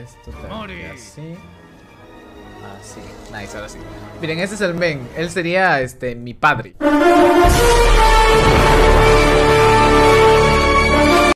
Pues, esto también así. Ah, así. Nice, ahora sí. Miren, ese es el men. Él sería este mi padre.